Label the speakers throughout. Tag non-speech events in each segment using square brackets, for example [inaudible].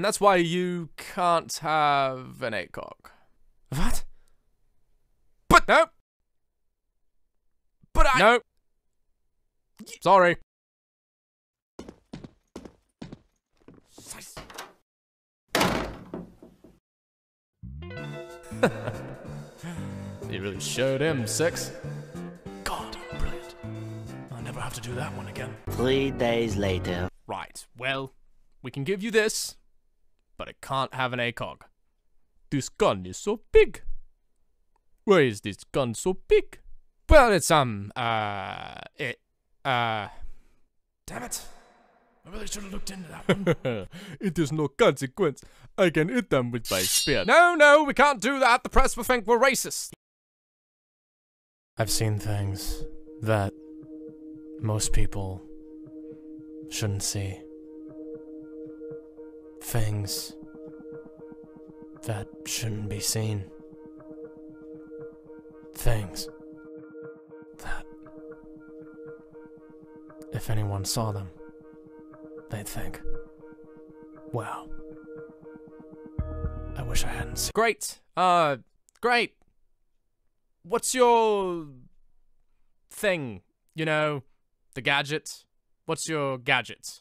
Speaker 1: And that's why you can't have an ACOG. What? But no!
Speaker 2: But I.
Speaker 1: No! Sorry. [laughs] you really showed him, Six.
Speaker 2: God, brilliant. I'll never have to do that one again.
Speaker 3: Three days later.
Speaker 1: Right, well, we can give you this, but it can't have an ACOG. This gun is so big. Why is this gun so big? Well, it's, um, uh, it, uh,
Speaker 2: Damn it. I really should have looked into that one. [laughs]
Speaker 1: it is no consequence. I can hit them with my spear. No, no, we can't do that. The press will think we're racist. I've seen things that most people shouldn't see. Things that shouldn't be seen. Things that, if anyone saw them, they'd think, wow. I wish I hadn't seen. Great. Uh, great. What's your thing? You know, the gadget? What's your gadget?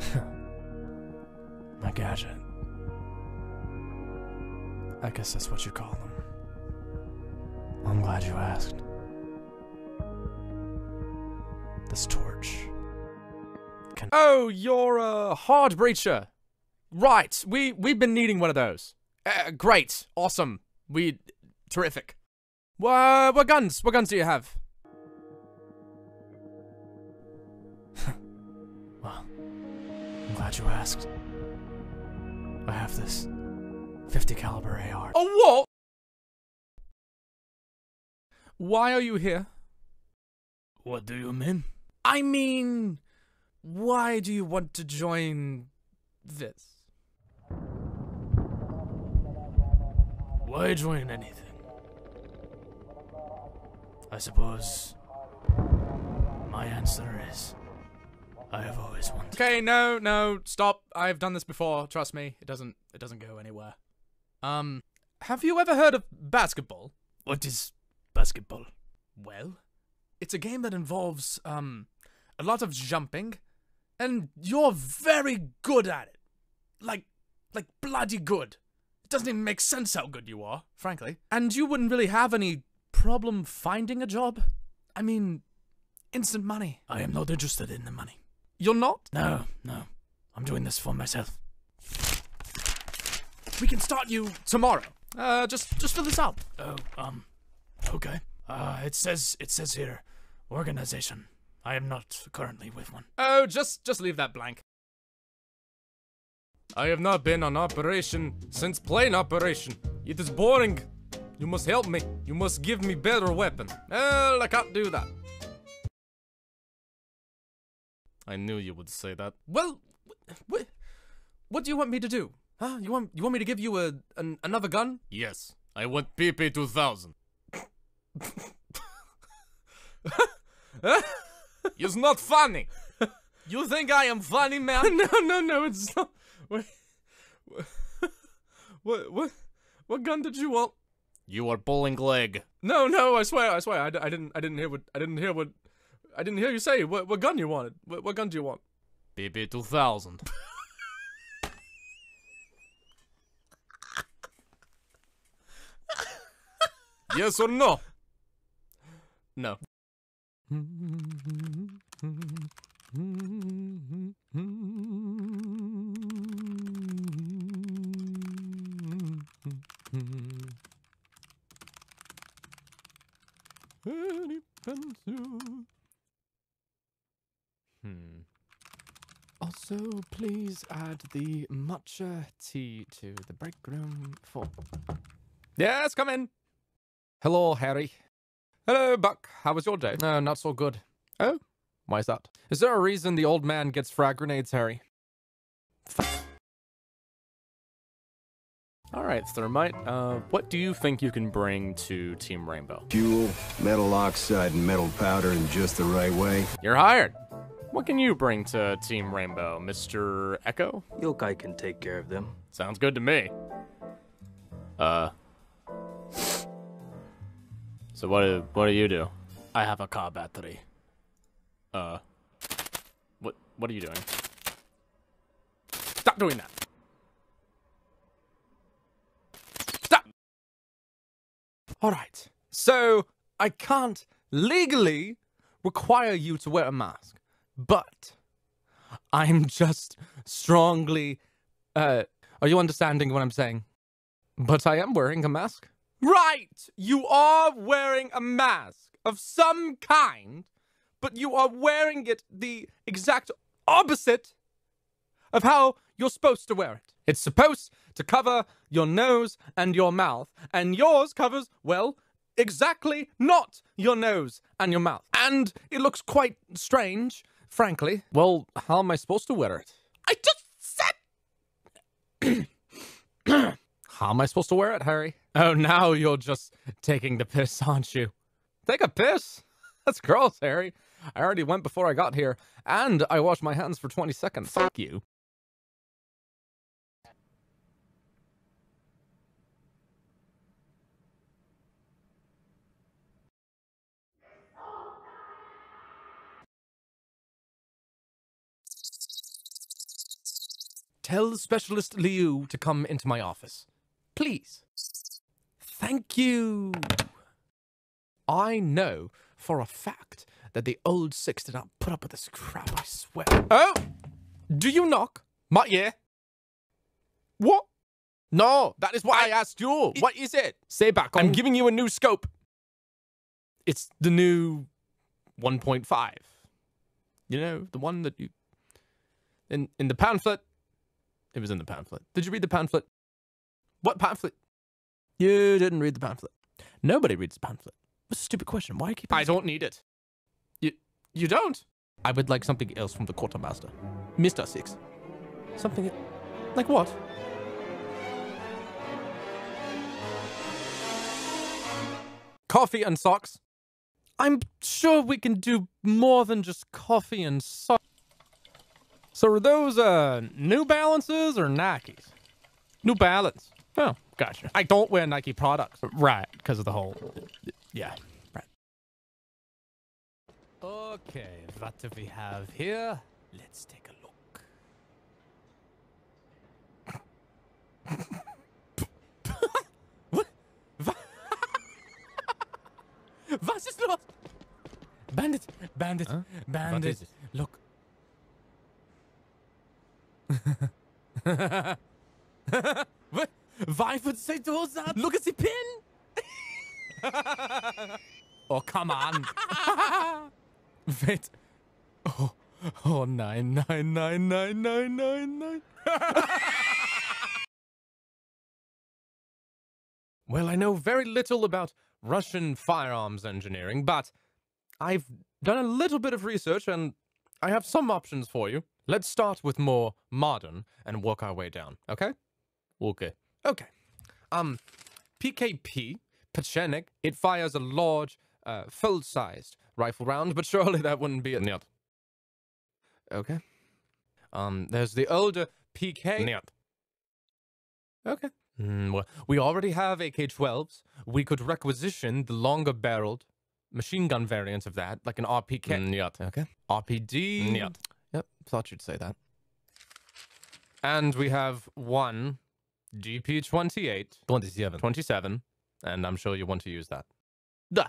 Speaker 1: [laughs] Gadget. I guess that's what you call them. I'm glad you asked. This torch. Can oh, you're a hard breacher. Right, we we've been needing one of those. Uh, great, awesome, we terrific. What what guns? What guns do you have? [laughs] well, I'm glad you asked. I have this 50 caliber AR. A what? Why are you here?
Speaker 2: what do you mean?
Speaker 1: I mean, why do you want to join this?
Speaker 2: Why join anything? I suppose my answer is I have always wanted.
Speaker 1: Okay, no, no, stop. I've done this before. Trust me, it doesn't it doesn't go anywhere. Um, have you ever heard of basketball?
Speaker 2: What is basketball?
Speaker 1: Well, it's a game that involves um a lot of jumping and you're very good at it. Like like bloody good. It doesn't even make sense how good you are, frankly. And you wouldn't really have any problem finding a job. I mean, instant money.
Speaker 2: I am not interested in the money.
Speaker 1: You're not?
Speaker 2: No, no. I'm doing this for myself.
Speaker 1: We can start you tomorrow. Uh, just just fill this out.
Speaker 2: Oh, um, okay. Uh, it says it says here, organization. I am not currently with one.
Speaker 1: Oh, just just leave that blank. I have not been on operation since plane operation. It is boring. You must help me. You must give me better weapon. Well, I can't do that. I knew you would say that. Well, what, what do you want me to do? Huh? You want you want me to give you a an, another gun? Yes, I want PP 2000. [laughs] it's not funny. You think I am funny, man? [laughs] no, no, no, it's not. Wait. [laughs] What, what, what gun did you want? You are bowling leg. No, no, I swear, I swear, I, d- I didn't, I didn't hear what, I didn't hear what, I didn't hear you say. What, what gun you wanted? What, what gun do you want? PP 2000. [laughs] yes or no? No. [laughs] Hmm. Also, please add the matcha tea to the break room for. Yes, come in. Hello, Harry. Hello, Buck. How was your day? No, not so good. Oh, why is that? Is there a reason the old man gets frag grenades, Harry? All right, Thermite. Uh, what do you think you can bring to Team Rainbow?
Speaker 4: Fuel, metal oxide, and metal powder in just the right way.
Speaker 1: You're hired.
Speaker 2: What can you bring to Team Rainbow, Mr. Echo?
Speaker 4: Yokai can take care of them.
Speaker 2: Sounds good to me. Uh. So what do what do you do?
Speaker 5: I have a car battery.
Speaker 2: Uh. What what are you doing?
Speaker 5: Stop doing that. Stop.
Speaker 1: All right. So I can't legally require you to wear a mask, but I'm just strongly. Uh, are you understanding what I'm saying? But I am wearing a mask. Right! You are wearing a mask of some kind, but you are wearing it the exact opposite of how you're supposed to wear it. It's supposed to cover your nose and your mouth, and yours covers, well, exactly not your nose and your mouth. And it looks quite strange, frankly. Well, how am I supposed to wear it? I just said. [clears throat] how am I supposed to wear it, Harry? Oh, now you're just taking the piss, aren't you? Take a piss? That's gross, Harry. I already went before I got here, and I washed my hands for 20 seconds. Fuck you. Tell the Specialist Liu to come into my office. Please. Thank you. I know for a fact that the old six did not put up with this crap, I swear. Oh! Do you knock? My ear? What? No, that is what I, asked you. what is it? Say back. I'm giving you a new scope. It's the new 1.5. You know, the one that you. In, in the pamphlet. It was in the pamphlet. Did you read the pamphlet? What pamphlet? You didn't read the pamphlet. Nobody reads the pamphlet. What's a stupid question? Why do you keep? asking? I don't need it. You you don't? I would like something else from the quartermaster, Mister Six. Something like what? Coffee and socks. I'm sure we can do more than just coffee and socks. So are those uh New Balances or Nikes? New Balance. Oh, gotcha. I don't wear Nike products. Right, because of the whole. Yeah, right. Okay, what do we have here? Let's take a look. what? Wa- [laughs] Was ist los? Bandit, Bandit, Bandit. Look. [laughs] What? Why would they do that? Look at the pin! oh, come on. Wait. Oh, oh, nine, nine, nine, nine, nine, nine, nine. well, I know very little about Russian firearms engineering, but I've done a little bit of research and I have some options for you. Let's start with more modern and work our way down, okay? Okay. Okay. Um, PKP, Pecheneg, it fires a large, uh, full-sized rifle round, but surely that wouldn't be it. Нет. Okay. Um, there's the older PK. Нет. Okay. Mm, well, we already have AK-12s. We could requisition the longer-barreled machine gun variants of that, like an RPK.
Speaker 2: Нет.
Speaker 1: Okay. RPD.
Speaker 2: Нет.
Speaker 1: Yep, thought you'd say that. And we have one GP28,
Speaker 2: 27.
Speaker 1: 27, and I'm sure you want to use that. Duh.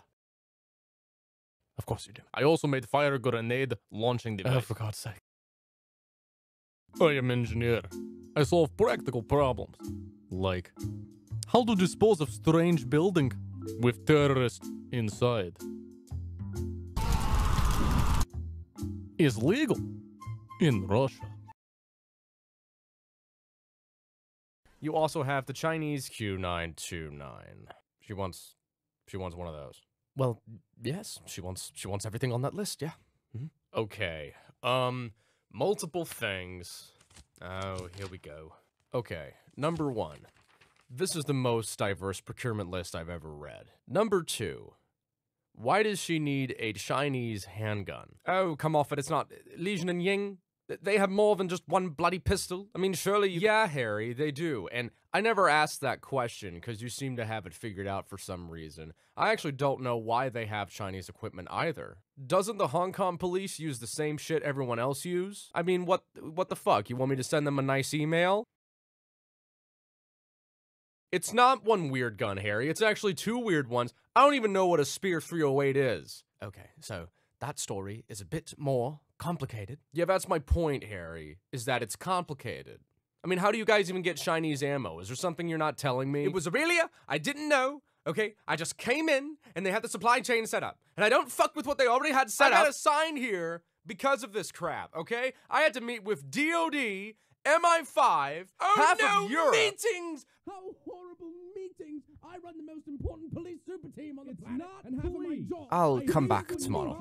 Speaker 1: Of course you do. I also made fire grenade launching oh, device.
Speaker 2: Oh, for God's sake.
Speaker 1: I am engineer. I solve practical problems. Like how to dispose of strange building with terrorists inside. Is legal in Russia. You also have the Chinese Q929. She wants she wants one of those. Well, yes, she wants she wants everything on that list, yeah. Okay. Um multiple things. Oh, here we go. Okay. Number 1. This is the most diverse procurement list I've ever read. Number 2. Why does she need a Chinese handgun?
Speaker 2: Oh, come off it. It's not. Lesion and Ying, they have more than just one bloody pistol. I mean, surely you.
Speaker 1: Yeah, Harry, they do. And I never asked that question because you seem to have it figured out for some reason. I actually don't know why they have Chinese equipment either. Doesn't the Hong Kong police use the same shit everyone else use? I mean, what what the fuck? You want me to send them a nice email? It's not one weird gun, Harry. It's actually two weird ones. I don't even know what a Spear 308 is.
Speaker 6: Okay, so that story is a bit more complicated.
Speaker 1: Yeah, that's my point, Harry, is that it's complicated. I mean, how do you guys even get Chinese ammo? Is there something you're not telling me?
Speaker 2: It was Aurelia. I didn't know. Okay, I just came in and they had the supply chain set up, and I don't fuck with what they already had set up.
Speaker 1: I got a sign here because of this crap, okay? I had to meet with DOD, MI5,
Speaker 2: Oh,
Speaker 1: half
Speaker 2: no,
Speaker 1: of Europe.
Speaker 2: meetings.
Speaker 5: How horrible meetings! I run the most important police super team on the planet, and half of my job.
Speaker 2: I'll
Speaker 5: I
Speaker 2: come back tomorrow.
Speaker 5: know